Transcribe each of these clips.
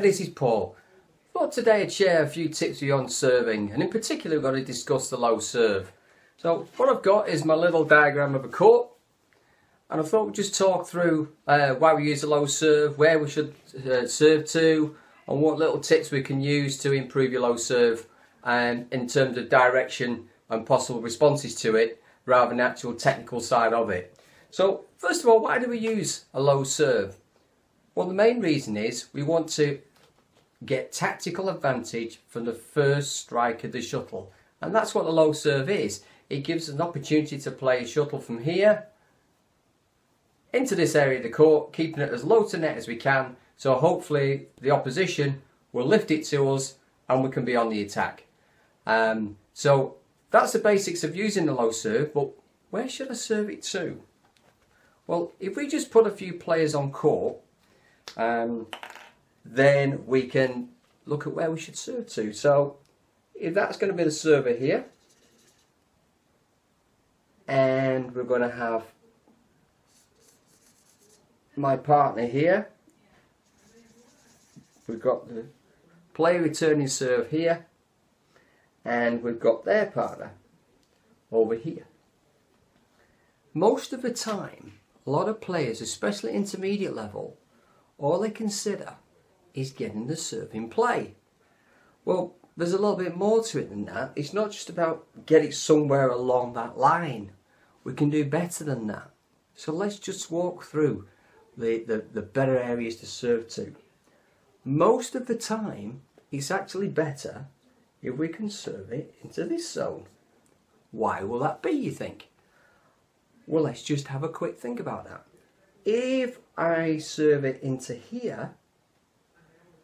this is Paul. Thought today I'd share a few tips on serving, and in particular we're going to discuss the low serve. So what I've got is my little diagram of a court, and I thought we'd just talk through uh, why we use a low serve, where we should uh, serve to, and what little tips we can use to improve your low serve, and in terms of direction and possible responses to it, rather than the actual technical side of it. So first of all, why do we use a low serve? Well, the main reason is we want to get tactical advantage from the first strike of the shuttle. And that's what the low serve is. It gives an opportunity to play a shuttle from here into this area of the court, keeping it as low to net as we can. So hopefully the opposition will lift it to us and we can be on the attack. Um, so that's the basics of using the low serve, but where should I serve it to? Well, if we just put a few players on court, um, then we can look at where we should serve to. So if that's going to be the server here, and we're going to have my partner here, we've got the player returning serve here, and we've got their partner over here. Most of the time, a lot of players, especially intermediate level, all they consider is getting the serve in play. Well, there's a little bit more to it than that. It's not just about get it somewhere along that line. We can do better than that. So let's just walk through the, the, the better areas to serve to. Most of the time, it's actually better if we can serve it into this zone. Why will that be, you think? Well, let's just have a quick think about that. If I serve it into here,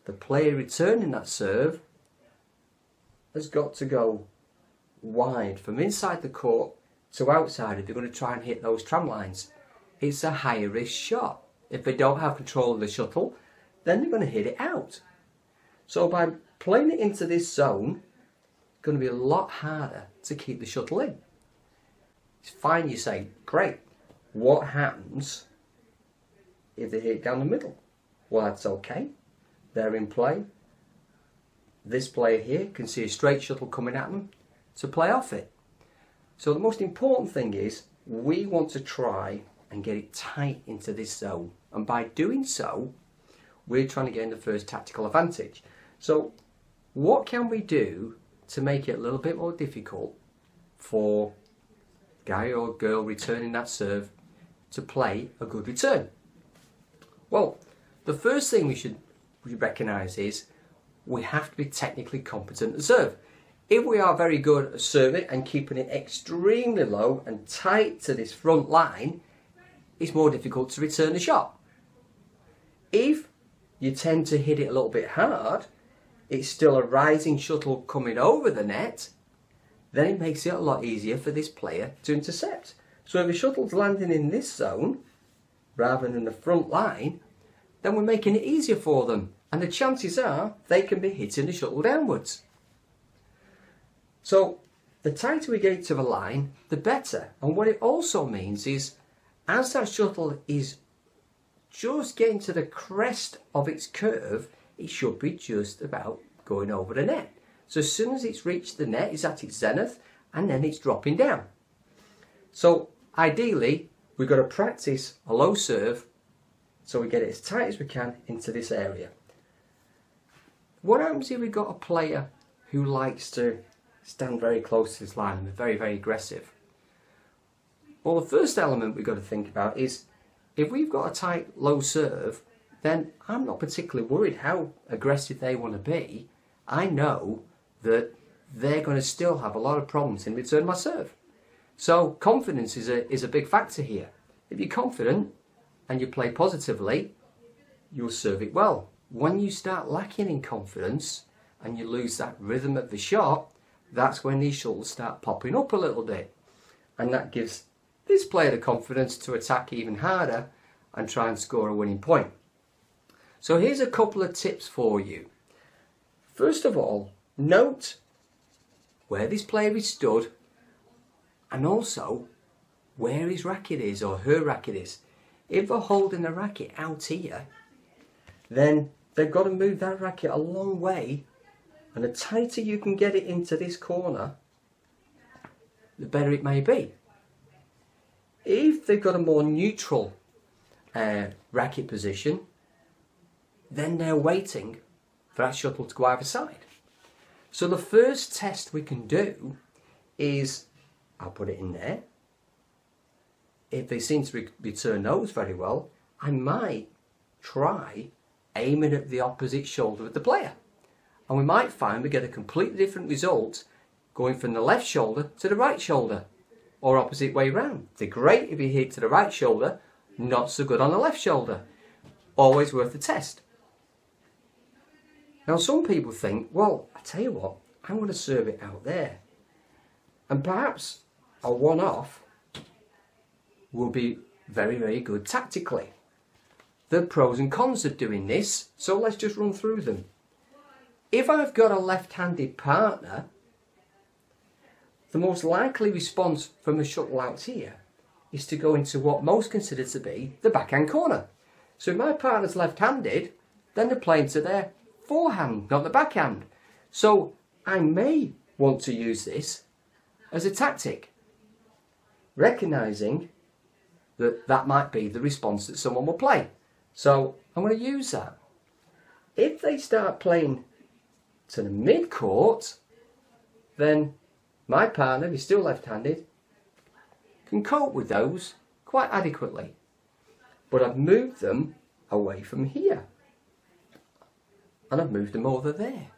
the player returning that serve has got to go wide from inside the court to outside if they're going to try and hit those tram lines. It's a higher risk shot. If they don't have control of the shuttle, then they're going to hit it out. So by playing it into this zone, it's going to be a lot harder to keep the shuttle in. It's fine, you say, great. What happens if they hit down the middle. Well, that's okay. They're in play. This player here can see a straight shuttle coming at them to play off it. So the most important thing is we want to try and get it tight into this zone. And by doing so, we're trying to gain the first tactical advantage. So what can we do to make it a little bit more difficult for guy or girl returning that serve to play a good return? Well, the first thing we should recognise is we have to be technically competent to serve. If we are very good at serving and keeping it extremely low and tight to this front line, it's more difficult to return the shot. If you tend to hit it a little bit hard, it's still a rising shuttle coming over the net, then it makes it a lot easier for this player to intercept. So if the shuttle's landing in this zone, rather than the front line, then we're making it easier for them. And the chances are they can be hitting the shuttle downwards. So the tighter we get to the line, the better. And what it also means is as that shuttle is just getting to the crest of its curve, it should be just about going over the net. So as soon as it's reached the net, it's at its zenith, and then it's dropping down. So ideally, We've got to practice a low serve so we get it as tight as we can into this area. What happens if we've got a player who likes to stand very close to this line and be very, very aggressive? Well, the first element we've got to think about is if we've got a tight low serve, then I'm not particularly worried how aggressive they want to be. I know that they're going to still have a lot of problems in return my serve. So confidence is a, is a big factor here. If you're confident and you play positively, you'll serve it well. When you start lacking in confidence and you lose that rhythm of the shot, that's when these shuttles start popping up a little bit. And that gives this player the confidence to attack even harder and try and score a winning point. So here's a couple of tips for you. First of all, note where this player is stood and also where his racket is or her racket is. If they're holding the racket out here, then they've got to move that racket a long way, and the tighter you can get it into this corner, the better it may be. If they've got a more neutral uh, racket position, then they're waiting for that shuttle to go either side. So the first test we can do is, I'll put it in there. If they seem to return those very well, I might try aiming at the opposite shoulder of the player. And we might find we get a completely different result going from the left shoulder to the right shoulder or opposite way round. They're great if you hit to the right shoulder, not so good on the left shoulder. Always worth a test. Now some people think, well, I tell you what, I'm going to serve it out there. And perhaps a one-off will be very, very good tactically. The pros and cons of doing this, so let's just run through them. If I've got a left-handed partner, the most likely response from the shuttle out here is to go into what most consider to be the backhand corner. So if my partner's left-handed, then they're playing to their forehand, not the backhand. So I may want to use this as a tactic, recognizing that that might be the response that someone will play. So I'm going to use that. If they start playing to the mid court, then my partner, is still left-handed, can cope with those quite adequately. But I've moved them away from here. And I've moved them over there.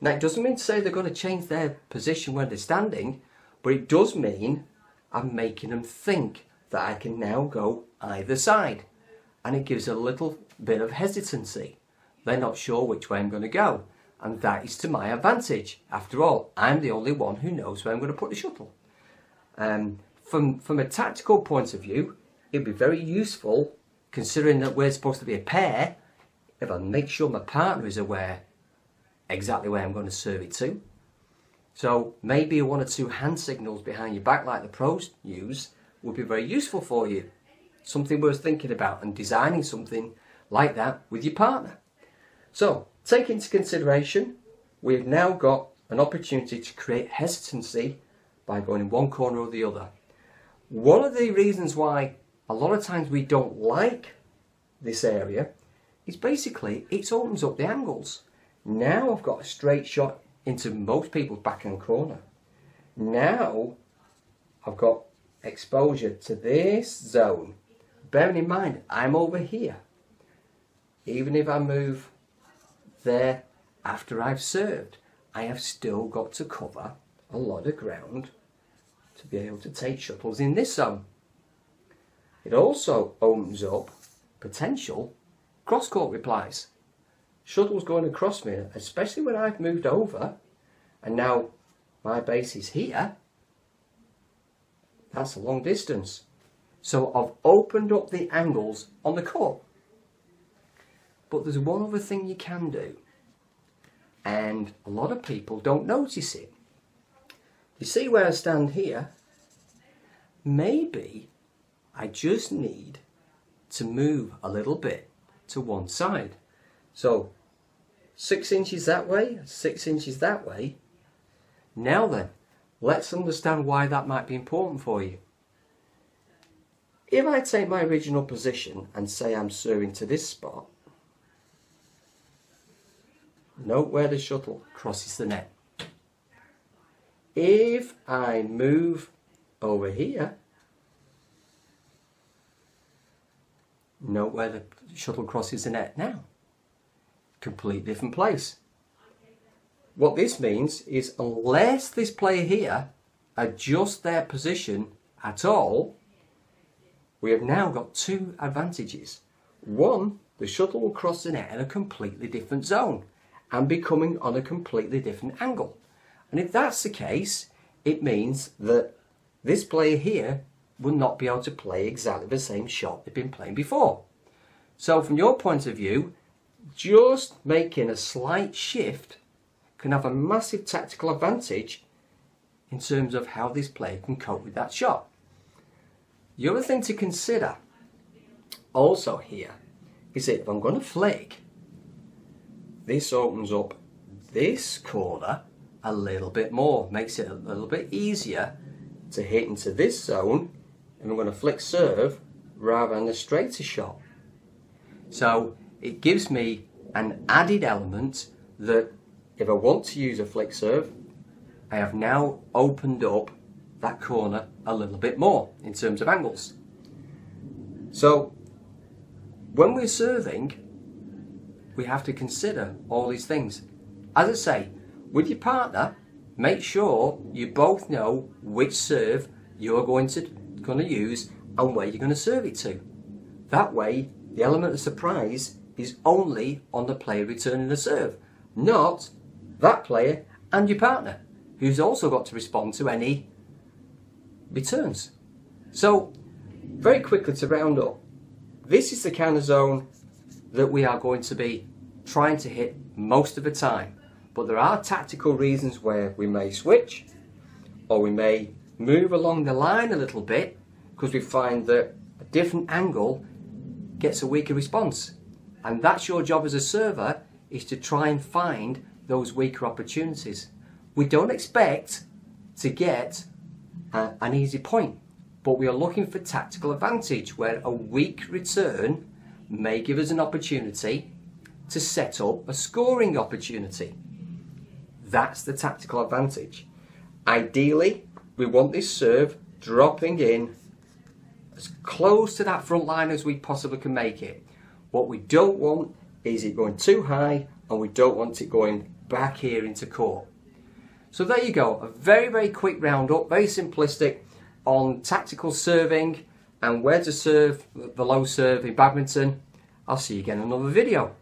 Now it doesn't mean to say they're going to change their position when they're standing, but it does mean I'm making them think that I can now go either side. And it gives a little bit of hesitancy. They're not sure which way I'm going to go and that is to my advantage. After all, I'm the only one who knows where I'm going to put the shuttle. Um, from, from a tactical point of view, it'd be very useful, considering that we're supposed to be a pair, if I make sure my partner is aware exactly where I'm going to serve it to. So maybe one or two hand signals behind your back like the pros use would be very useful for you. Something worth thinking about and designing something like that with your partner. So Take into consideration, we've now got an opportunity to create hesitancy by going in one corner or the other. One of the reasons why a lot of times we don't like this area is basically it opens up the angles. Now I've got a straight shot into most people's backhand corner. Now I've got exposure to this zone. Bearing in mind, I'm over here. Even if I move there after I've served. I have still got to cover a lot of ground to be able to take shuttles in this zone. It also opens up potential cross-court replies. Shuttles going across me, especially when I've moved over and now my base is here, that's a long distance. So I've opened up the angles on the court. But there's one other thing you can do, and a lot of people don't notice it. You see where I stand here? Maybe I just need to move a little bit to one side. So six inches that way, six inches that way. Now then, let's understand why that might be important for you. If I take my original position and say I'm serving to this spot, Note where the shuttle crosses the net. If I move over here, note where the shuttle crosses the net now. Complete different place. What this means is unless this player here adjusts their position at all, we have now got two advantages. One, the shuttle will cross the net in a completely different zone and be coming on a completely different angle. And if that's the case, it means that this player here will not be able to play exactly the same shot they've been playing before. So from your point of view, just making a slight shift can have a massive tactical advantage in terms of how this player can cope with that shot. The other thing to consider also here is that if I'm going to flick, this opens up this corner a little bit more, makes it a little bit easier to hit into this zone and I'm going to flick serve rather than a straighter shot. So it gives me an added element that if I want to use a flick serve, I have now opened up that corner a little bit more in terms of angles. So when we're serving, we have to consider all these things. As I say, with your partner, make sure you both know which serve you're going to going to use and where you're going to serve it to. That way, the element of surprise is only on the player returning the serve, not that player and your partner, who's also got to respond to any returns. So, very quickly to round up, this is the kind of zone that we are going to be trying to hit most of the time. But there are tactical reasons where we may switch or we may move along the line a little bit because we find that a different angle gets a weaker response. And that's your job as a server is to try and find those weaker opportunities. We don't expect to get a, an easy point, but we are looking for tactical advantage where a weak return may give us an opportunity to set up a scoring opportunity. That's the tactical advantage. Ideally, we want this serve dropping in as close to that front line as we possibly can make it. What we don't want is it going too high and we don't want it going back here into court. So there you go, a very, very quick roundup, very simplistic on tactical serving and where to serve the low serve in badminton. I'll see you again in another video.